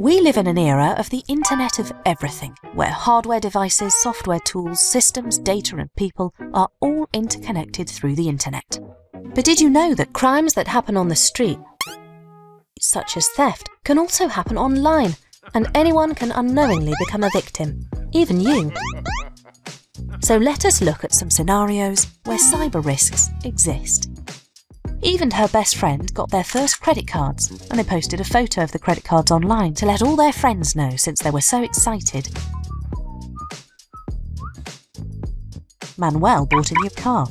We live in an era of the Internet of Everything, where hardware devices, software tools, systems, data, and people are all interconnected through the Internet. But did you know that crimes that happen on the street, such as theft, can also happen online, and anyone can unknowingly become a victim, even you? So let us look at some scenarios where cyber risks exist. Eve and her best friend got their first credit cards and they posted a photo of the credit cards online to let all their friends know since they were so excited. Manuel bought a new car,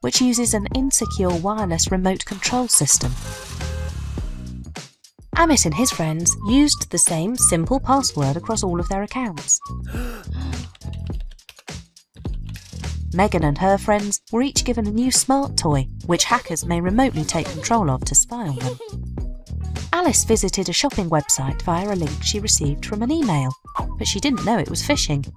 which uses an insecure wireless remote control system. Amit and his friends used the same simple password across all of their accounts. Megan and her friends were each given a new smart toy, which hackers may remotely take control of to spy on them. Alice visited a shopping website via a link she received from an email, but she didn't know it was phishing.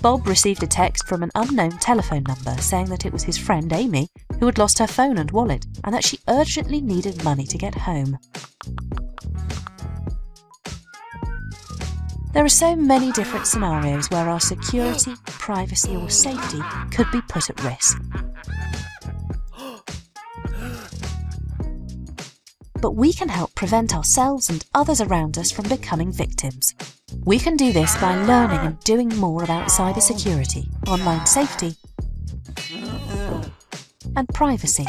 Bob received a text from an unknown telephone number saying that it was his friend Amy who had lost her phone and wallet and that she urgently needed money to get home. There are so many different scenarios where our security, privacy, or safety could be put at risk. But we can help prevent ourselves and others around us from becoming victims. We can do this by learning and doing more about cybersecurity, online safety, and privacy.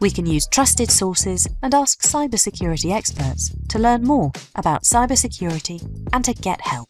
We can use trusted sources and ask cybersecurity experts to learn more about cybersecurity and to get help.